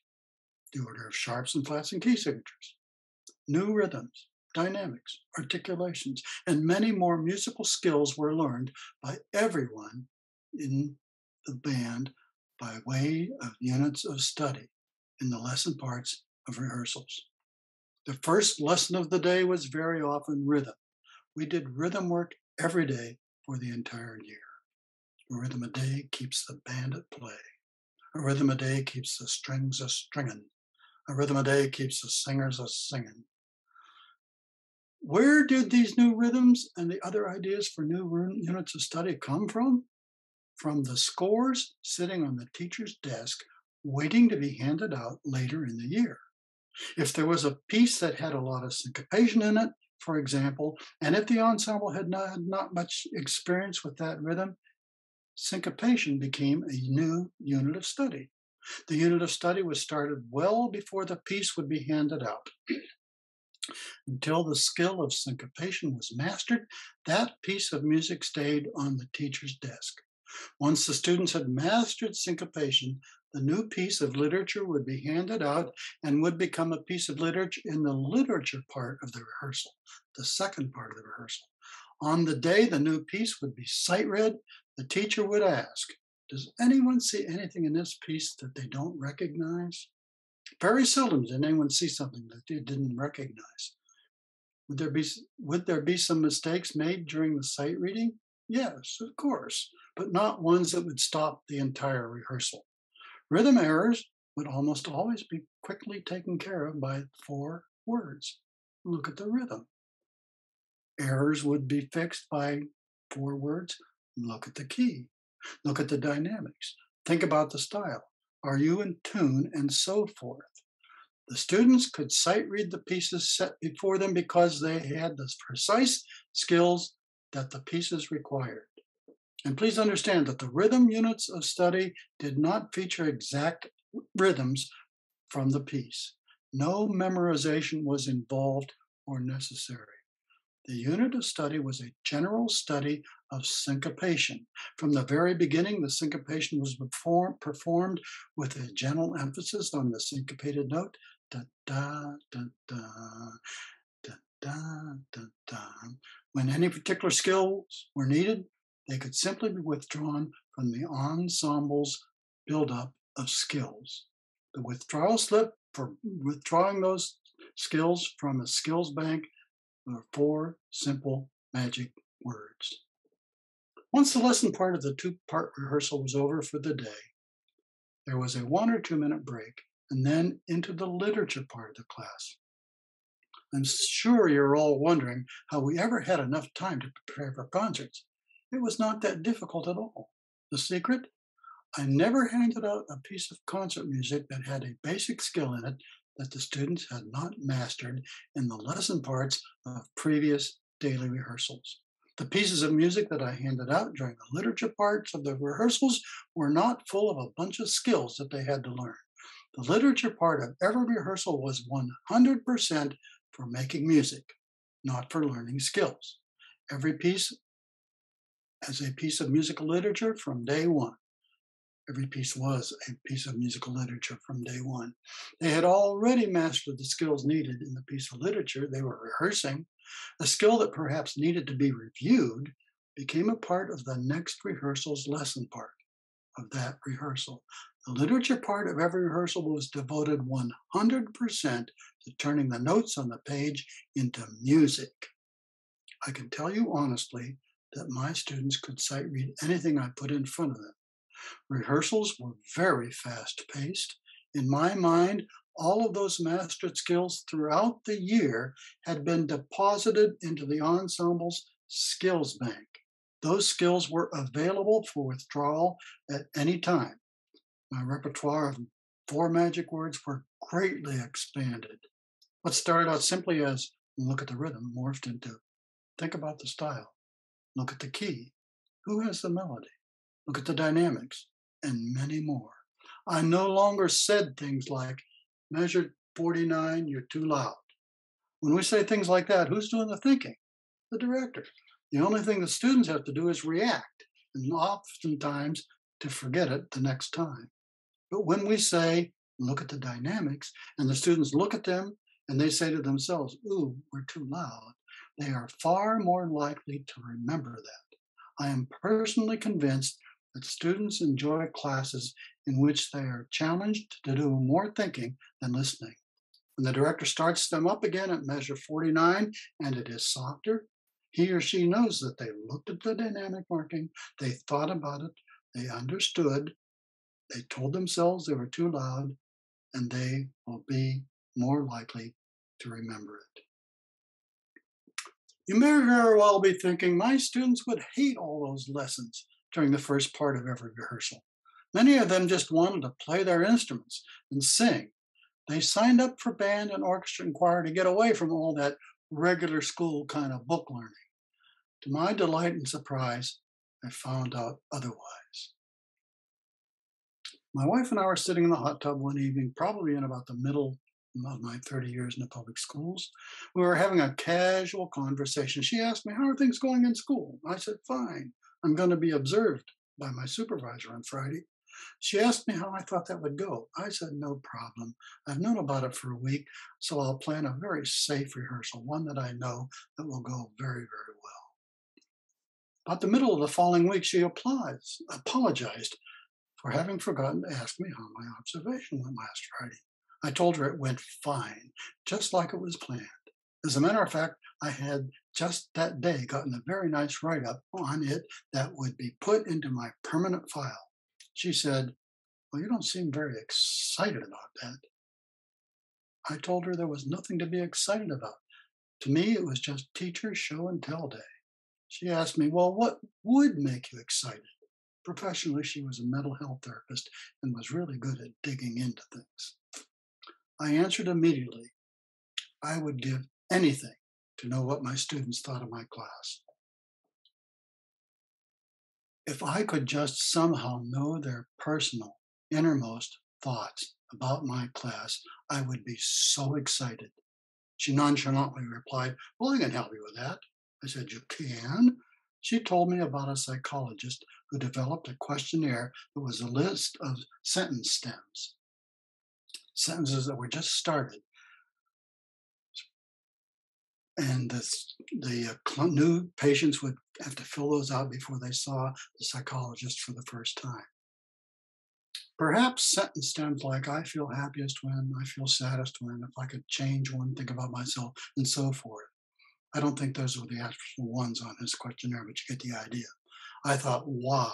[SPEAKER 2] the order of sharps and flats and key signatures, new rhythms, dynamics, articulations, and many more musical skills were learned by everyone in the band by way of units of study in the lesson parts of rehearsals. The first lesson of the day was very often rhythm. We did rhythm work every day for the entire year. A rhythm a day keeps the band at play. A rhythm a day keeps the strings a stringing. A rhythm a day keeps the singers a singing. Where did these new rhythms and the other ideas for new units of study come from? From the scores sitting on the teacher's desk, waiting to be handed out later in the year. If there was a piece that had a lot of syncopation in it, for example, and if the ensemble had not, had not much experience with that rhythm, syncopation became a new unit of study. The unit of study was started well before the piece would be handed out. Until the skill of syncopation was mastered, that piece of music stayed on the teacher's desk. Once the students had mastered syncopation, the new piece of literature would be handed out and would become a piece of literature in the literature part of the rehearsal, the second part of the rehearsal. On the day the new piece would be sight read, the teacher would ask, Does anyone see anything in this piece that they don't recognize? Very seldom did anyone see something that they didn't recognize. Would there be would there be some mistakes made during the sight reading? Yes, of course, but not ones that would stop the entire rehearsal. Rhythm errors would almost always be quickly taken care of by four words. Look at the rhythm. Errors would be fixed by four words. Look at the key. Look at the dynamics. Think about the style. Are you in tune? And so forth. The students could sight read the pieces set before them because they had the precise skills that the pieces required. And please understand that the rhythm units of study did not feature exact rhythms from the piece. No memorization was involved or necessary. The unit of study was a general study of syncopation. From the very beginning, the syncopation was perform, performed with a gentle emphasis on the syncopated note. Da, da, da, da, da, da, da, da. When any particular skills were needed, they could simply be withdrawn from the ensemble's buildup of skills. The withdrawal slip for withdrawing those skills from a skills bank are four simple magic words. Once the lesson part of the two part rehearsal was over for the day, there was a one or two minute break and then into the literature part of the class. I'm sure you're all wondering how we ever had enough time to prepare for concerts. It was not that difficult at all. The secret? I never handed out a piece of concert music that had a basic skill in it that the students had not mastered in the lesson parts of previous daily rehearsals. The pieces of music that I handed out during the literature parts of the rehearsals were not full of a bunch of skills that they had to learn. The literature part of every rehearsal was 100% for making music, not for learning skills. Every piece as a piece of musical literature from day one. Every piece was a piece of musical literature from day one. They had already mastered the skills needed in the piece of literature they were rehearsing. A skill that perhaps needed to be reviewed became a part of the next rehearsal's lesson part of that rehearsal. The literature part of every rehearsal was devoted 100% to turning the notes on the page into music. I can tell you honestly that my students could sight read anything I put in front of them. Rehearsals were very fast paced. In my mind, all of those mastered skills throughout the year had been deposited into the ensemble's skills bank. Those skills were available for withdrawal at any time. My repertoire of four magic words were greatly expanded. What started out simply as look at the rhythm morphed into think about the style. Look at the key. Who has the melody? Look at the dynamics, and many more. I no longer said things like, measured 49, you're too loud. When we say things like that, who's doing the thinking? The director. The only thing the students have to do is react, and oftentimes to forget it the next time. But when we say, look at the dynamics, and the students look at them and they say to themselves, ooh, we're too loud, they are far more likely to remember that. I am personally convinced that students enjoy classes in which they are challenged to do more thinking than listening. When the director starts them up again at measure 49 and it is softer, he or she knows that they looked at the dynamic marking, they thought about it, they understood, they told themselves they were too loud, and they will be more likely to remember it. You may very well be thinking, my students would hate all those lessons during the first part of every rehearsal. Many of them just wanted to play their instruments and sing. They signed up for band and orchestra and choir to get away from all that regular school kind of book learning. To my delight and surprise, I found out otherwise. My wife and I were sitting in the hot tub one evening, probably in about the middle of my 30 years in the public schools. We were having a casual conversation. She asked me, How are things going in school? I said, Fine. I'm going to be observed by my supervisor on Friday. She asked me how I thought that would go. I said, No problem. I've known about it for a week, so I'll plan a very safe rehearsal, one that I know that will go very, very well. About the middle of the following week, she applies, apologized for having forgotten to ask me how my observation went last Friday. I told her it went fine, just like it was planned. As a matter of fact, I had just that day gotten a very nice write up on it that would be put into my permanent file. She said, Well, you don't seem very excited about that. I told her there was nothing to be excited about. To me, it was just teacher show and tell day. She asked me, Well, what would make you excited? Professionally, she was a mental health therapist and was really good at digging into things. I answered immediately I would give anything to know what my students thought of my class. If I could just somehow know their personal, innermost thoughts about my class, I would be so excited. She nonchalantly replied, Well, I can help you with that. I said, You can? She told me about a psychologist who developed a questionnaire that was a list of sentence stems, sentences that were just started. And this, the uh, new patients would have to fill those out before they saw the psychologist for the first time. Perhaps sentence stems like I feel happiest when, I feel saddest when, if I could change one thing about myself, and so forth. I don't think those were the actual ones on his questionnaire, but you get the idea. I thought, wow,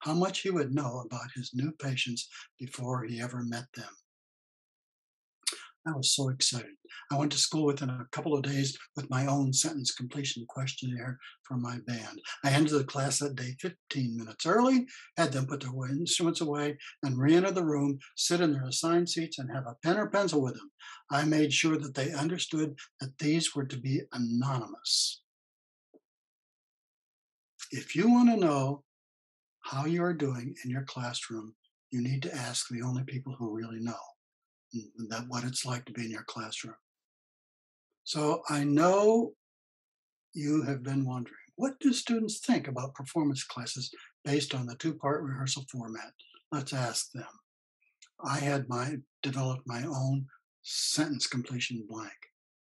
[SPEAKER 2] how much he would know about his new patients before he ever met them. I was so excited. I went to school within a couple of days with my own sentence completion questionnaire for my band. I entered the class that day 15 minutes early, had them put their instruments away, and re enter the room, sit in their assigned seats, and have a pen or pencil with them. I made sure that they understood that these were to be anonymous. If you want to know how you are doing in your classroom, you need to ask the only people who really know that what it's like to be in your classroom. So I know you have been wondering, what do students think about performance classes based on the two-part rehearsal format? Let's ask them. I had my developed my own sentence completion blank.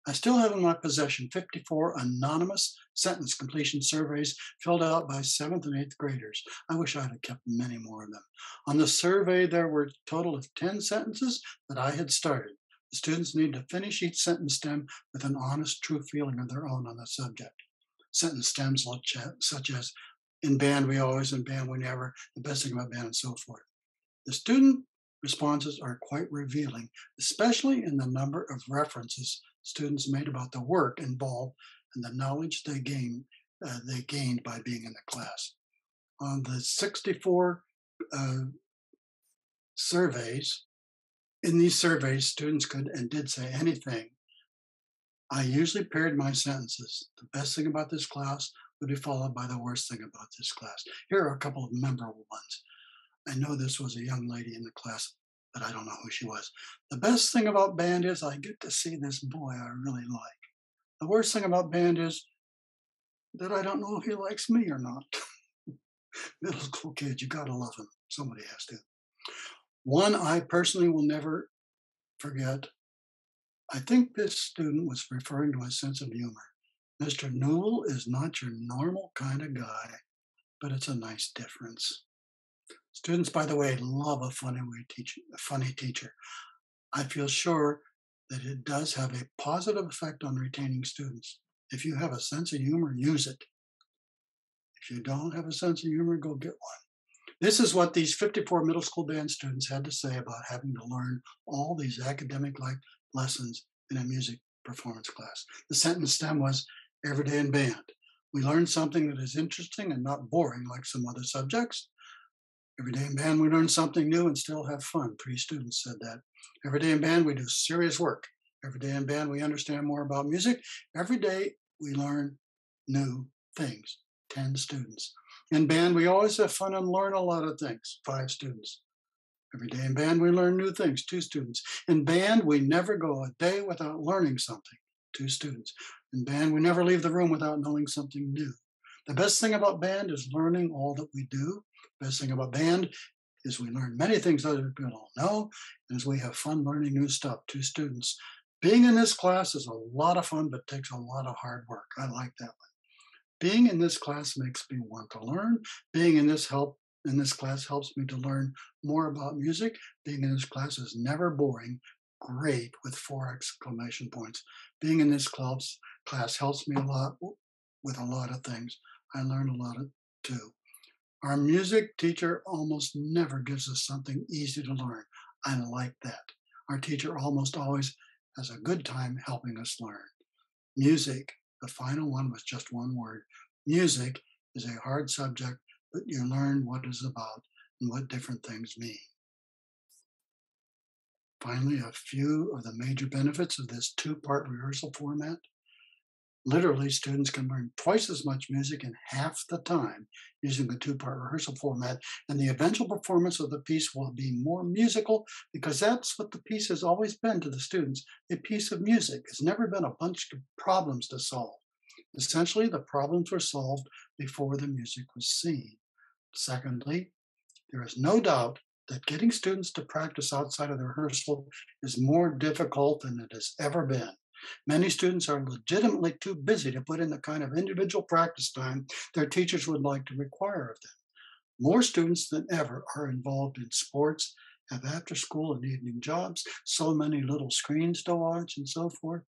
[SPEAKER 2] I still have in my possession 54 anonymous sentence completion surveys filled out by seventh and eighth graders. I wish I'd have kept many more of them. On the survey, there were a total of 10 sentences that I had started. The students need to finish each sentence stem with an honest, true feeling of their own on the subject. Sentence stems such as, in band we always, in band we never, the best thing about band, and so forth. The student responses are quite revealing, especially in the number of references students made about the work involved and the knowledge they gained uh, they gained by being in the class. On the 64 uh, surveys, in these surveys, students could and did say anything. I usually paired my sentences. The best thing about this class would be followed by the worst thing about this class. Here are a couple of memorable ones. I know this was a young lady in the class but I don't know who she was. The best thing about band is I get to see this boy I really like. The worst thing about band is that I don't know if he likes me or not. Middle school kid, you gotta love him. Somebody has to. One I personally will never forget. I think this student was referring to my sense of humor. Mr. Newell is not your normal kind of guy, but it's a nice difference. Students, by the way, love a funny way teaching, a funny teacher. I feel sure that it does have a positive effect on retaining students. If you have a sense of humor, use it. If you don't have a sense of humor, go get one. This is what these 54 middle school band students had to say about having to learn all these academic like lessons in a music performance class. The sentence stem was every day in band. We learn something that is interesting and not boring like some other subjects. Every day in band, we learn something new and still have fun. Three students said that. Every day in band, we do serious work. Every day in band, we understand more about music. Every day, we learn new things. 10 students. In band, we always have fun and learn a lot of things. Five students. Every day in band, we learn new things. Two students. In band, we never go a day without learning something. Two students. In band, we never leave the room without knowing something new. The best thing about band is learning all that we do. Best thing about band is we learn many things other people don't know, and as we have fun learning new stuff. Two students. Being in this class is a lot of fun, but takes a lot of hard work. I like that one. Being in this class makes me want to learn. Being in this help in this class helps me to learn more about music. Being in this class is never boring. Great with four exclamation points. Being in this class class helps me a lot with a lot of things. I learn a lot of, too. Our music teacher almost never gives us something easy to learn. I like that. Our teacher almost always has a good time helping us learn. Music the final one was just one word. Music is a hard subject, but you learn what it's about and what different things mean. Finally, a few of the major benefits of this two part rehearsal format. Literally, students can learn twice as much music in half the time using the two-part rehearsal format, and the eventual performance of the piece will be more musical because that's what the piece has always been to the students, a piece of music. It's never been a bunch of problems to solve. Essentially, the problems were solved before the music was seen. Secondly, there is no doubt that getting students to practice outside of the rehearsal is more difficult than it has ever been. Many students are legitimately too busy to put in the kind of individual practice time their teachers would like to require of them. More students than ever are involved in sports, have after school and evening jobs, so many little screens to watch, and so forth.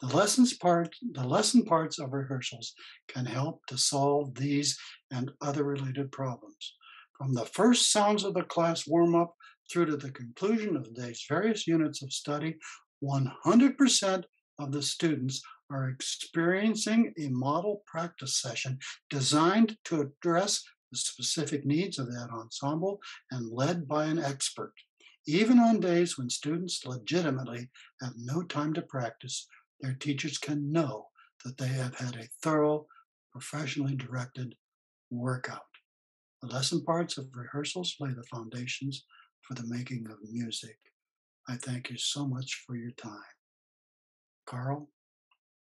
[SPEAKER 2] The lessons part, the lesson parts of rehearsals can help to solve these and other related problems. From the first sounds of the class warm up through to the conclusion of the day's various units of study, 100% of the students are experiencing a model practice session designed to address the specific needs of that ensemble and led by an expert. Even on days when students legitimately have no time to practice, their teachers can know that they have had a thorough, professionally directed workout. The lesson parts of rehearsals lay the foundations for the making of music. I thank you so much for your time. Carl,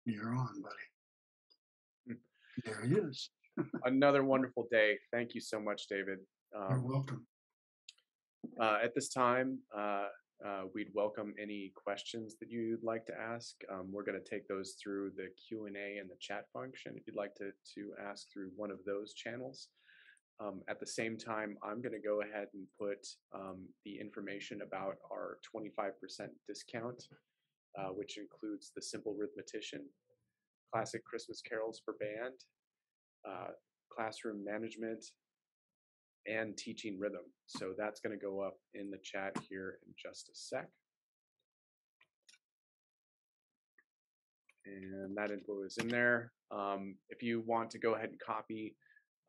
[SPEAKER 2] you're on, buddy. Mm. There he is.
[SPEAKER 1] Another wonderful day. Thank you so much, David.
[SPEAKER 2] Um, you're welcome.
[SPEAKER 1] Uh, at this time, uh, uh, we'd welcome any questions that you'd like to ask. Um, we're going to take those through the Q&A and the chat function if you'd like to, to ask through one of those channels. Um, at the same time, I'm going to go ahead and put um, the information about our 25% discount uh, which includes the Simple Rhythmatician, Classic Christmas Carols for Band, uh, Classroom Management, and Teaching Rhythm. So that's going to go up in the chat here in just a sec. And that info is in there. Um, if you want to go ahead and copy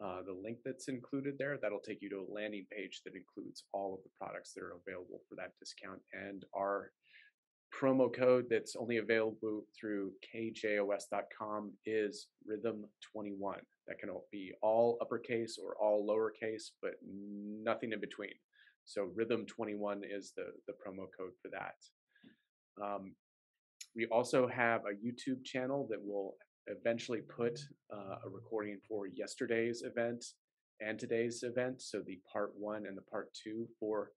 [SPEAKER 1] uh, the link that's included there, that'll take you to a landing page that includes all of the products that are available for that discount and our promo code that's only available through kjos.com is rhythm21. That can be all uppercase or all lowercase, but nothing in between. So rhythm21 is the, the promo code for that. Um, we also have a YouTube channel that will eventually put uh, a recording for yesterday's event and today's event. So the part one and the part two for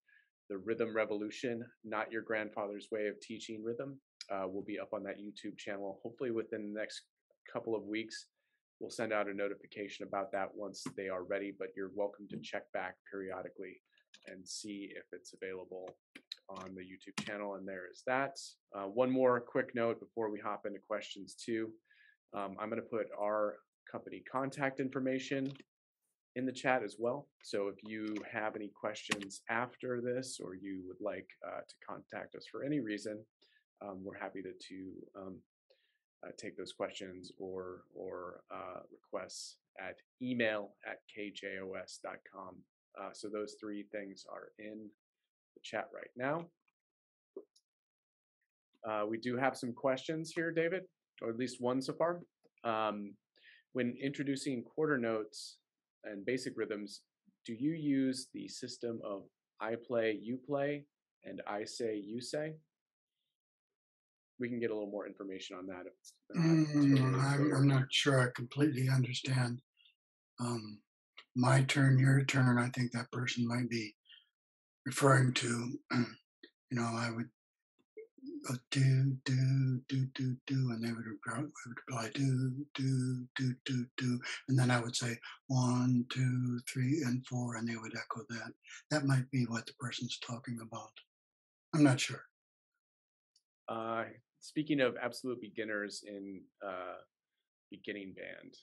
[SPEAKER 1] the Rhythm Revolution, Not Your Grandfather's Way of Teaching Rhythm, uh, will be up on that YouTube channel. Hopefully, within the next couple of weeks, we'll send out a notification about that once they are ready. But you're welcome to check back periodically and see if it's available on the YouTube channel, and there is that. Uh, one more quick note before we hop into questions too. Um, I'm going to put our company contact information in the chat as well. So if you have any questions after this, or you would like uh, to contact us for any reason, um, we're happy to, to um, uh, take those questions or or uh, requests at email at kjos.com. Uh, so those three things are in the chat right now. Uh, we do have some questions here, David, or at least one so far. Um, when introducing quarter notes and basic rhythms, do you use the system of I play, you play, and I say, you say? We can get a little more information on that. If
[SPEAKER 2] Mm, I'm. I'm not sure I completely understand. Um, my turn, your turn. I think that person might be referring to, you know, I would go do, do, do, do, do, and they would reply do, do, do, do, do. And then I would say one, two, three, and four, and they would echo that. That might be what the person's talking about. I'm not sure.
[SPEAKER 1] Uh, speaking of absolute beginners in uh, beginning band,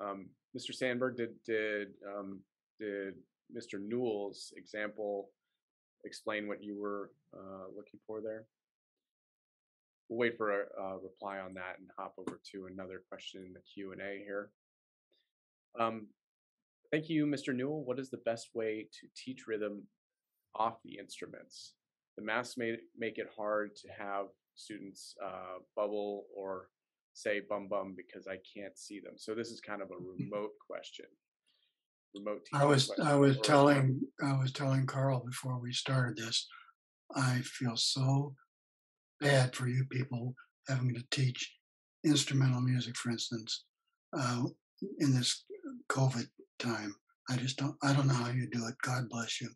[SPEAKER 1] um, Mr. Sandberg, did did um, did Mr. Newell's example explain what you were uh, looking for there? We'll wait for a, a reply on that and hop over to another question in the Q and A here. Um, thank you, Mr. Newell. What is the best way to teach rhythm off the instruments? the masks may make it hard to have students uh, bubble or say bum bum because I can't see them. So this is kind of a remote question. Remote.
[SPEAKER 2] I was
[SPEAKER 1] question,
[SPEAKER 2] I was
[SPEAKER 1] or-
[SPEAKER 2] telling I was telling Carl before we started this. I feel so bad for you people having to teach instrumental music, for instance, uh, in this COVID time. I just don't I don't know how you do it. God bless you.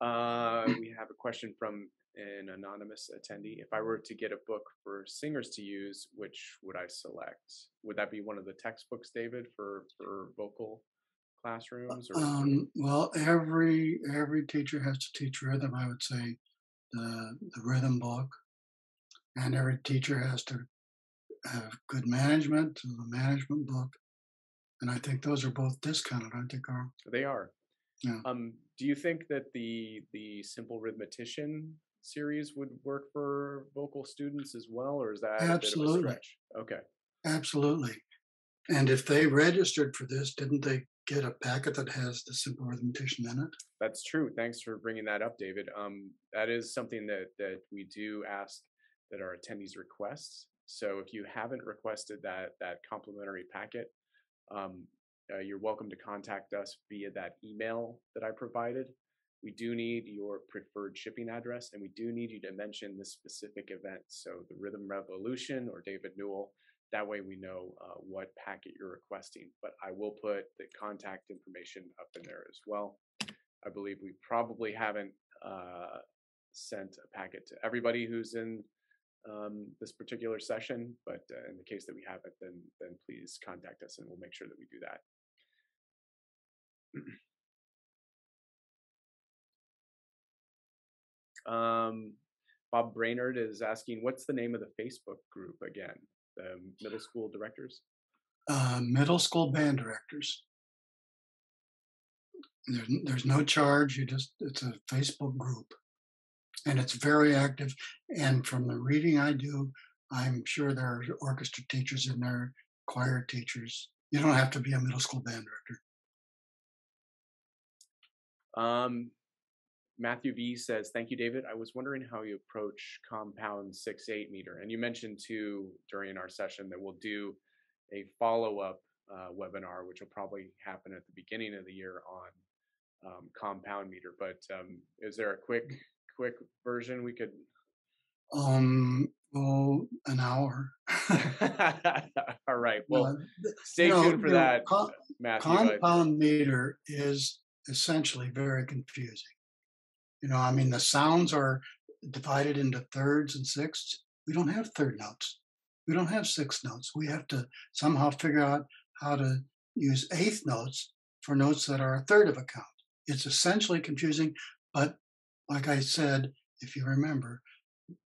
[SPEAKER 1] Uh, we have a question from an anonymous attendee. If I were to get a book for singers to use, which would I select? Would that be one of the textbooks, David, for for vocal classrooms? Or
[SPEAKER 2] Um, well, every every teacher has to teach rhythm. I would say the the rhythm book, and every teacher has to have good management, so the management book, and I think those are both discounted, aren't they, Carl?
[SPEAKER 1] They are.
[SPEAKER 2] Yeah.
[SPEAKER 1] Um, do you think that the the simple rhythmatician series would work for vocal students as well, or is that a bit of a
[SPEAKER 2] Absolutely.
[SPEAKER 1] stretch? Okay.
[SPEAKER 2] Absolutely. And if they registered for this, didn't they get a packet that has the simple rhythmatician in it?
[SPEAKER 1] That's true. Thanks for bringing that up, David. Um, that is something that that we do ask that our attendees request. So if you haven't requested that that complimentary packet, um, uh, you're welcome to contact us via that email that I provided. We do need your preferred shipping address, and we do need you to mention this specific event. So the Rhythm Revolution or David Newell. That way we know uh, what packet you're requesting. But I will put the contact information up in there as well. I believe we probably haven't uh, sent a packet to everybody who's in um, this particular session, but uh, in the case that we haven't, then then please contact us and we'll make sure that we do that. um, Bob Brainerd is asking, what's the name of the Facebook group again? The middle school directors.
[SPEAKER 2] Uh, middle school band directors. There's, there's no charge. You just, it's a Facebook group. And it's very active. And from the reading I do, I'm sure there are orchestra teachers in there, choir teachers. You don't have to be a middle school band director.
[SPEAKER 1] Um, Matthew V says, "Thank you, David. I was wondering how you approach compound six eight meter, and you mentioned too during our session that we'll do a follow up uh, webinar, which will probably happen at the beginning of the year on um, compound meter. But um, is there a quick quick version we could?
[SPEAKER 2] Um, oh, an hour.
[SPEAKER 1] All right. Well, stay tuned for that,
[SPEAKER 2] co-
[SPEAKER 1] Matthew.
[SPEAKER 2] compound meter is essentially very confusing. You know, I mean, the sounds are divided into thirds and sixths. We don't have third notes. We don't have sixth notes. We have to somehow figure out how to use eighth notes for notes that are a third of a count. It's essentially confusing, but like I said, if you remember,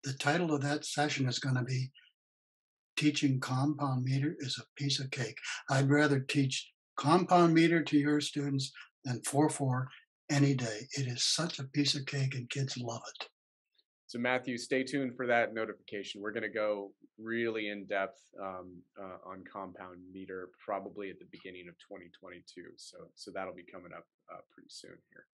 [SPEAKER 2] the title of that session is going to be Teaching Compound Meter is a Piece of Cake. I'd rather teach compound meter to your students than 4-4 any day. It is such a piece of cake and kids love it.
[SPEAKER 1] So Matthew, stay tuned for that notification. We're going to go really in depth um, uh, on compound meter probably at the beginning of 2022. So so that'll be coming up uh, pretty soon here.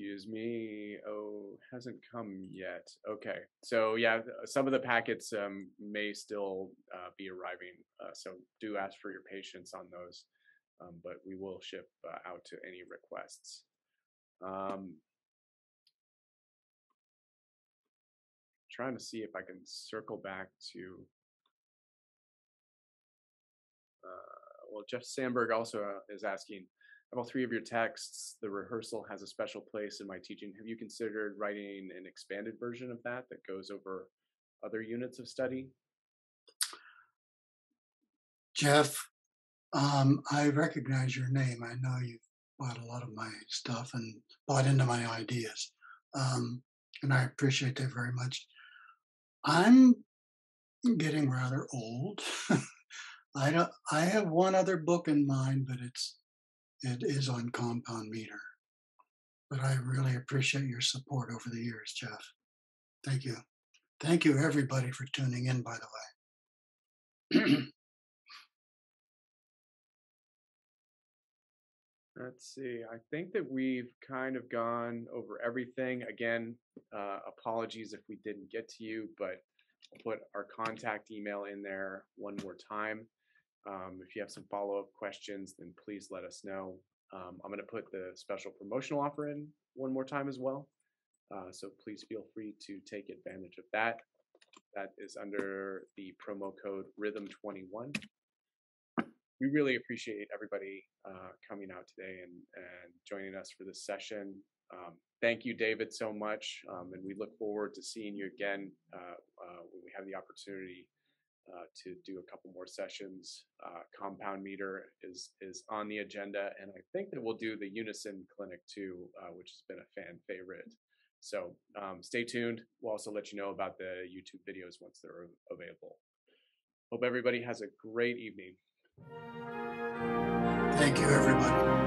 [SPEAKER 1] Excuse me. Oh, hasn't come yet. Okay. So yeah, some of the packets um, may still uh, be arriving. Uh, so do ask for your patience on those, um, but we will ship uh, out to any requests. Um, trying to see if I can circle back to uh, well, Jeff Sandberg also uh, is asking, all three of your texts, the rehearsal has a special place in my teaching. Have you considered writing an expanded version of that that goes over other units of study?
[SPEAKER 2] Jeff, um, I recognize your name. I know you've bought a lot of my stuff and bought into my ideas. Um, and I appreciate that very much. I'm getting rather old. I don't I have one other book in mind, but it's it is on compound meter. But I really appreciate your support over the years, Jeff. Thank you. Thank you everybody for tuning in, by the way.
[SPEAKER 1] Let's see. I think that we've kind of gone over everything. Again, uh, apologies if we didn't get to you, but I'll put our contact email in there one more time. Um, if you have some follow-up questions, then please let us know. Um, I'm going to put the special promotional offer in one more time as well. Uh, so please feel free to take advantage of that. That is under the promo code Rhythm21. We really appreciate everybody uh, coming out today and, and joining us for this session. Um, thank you, David, so much. Um, and we look forward to seeing you again uh, uh when we have the opportunity uh, to do a couple more sessions. Uh, compound meter is is on the agenda, and I think that we'll do the Unison Clinic too, uh, which has been a fan favorite. So um, stay tuned. We'll also let you know about the YouTube videos once they're available. Hope everybody has a great evening.
[SPEAKER 2] Thank you, everybody.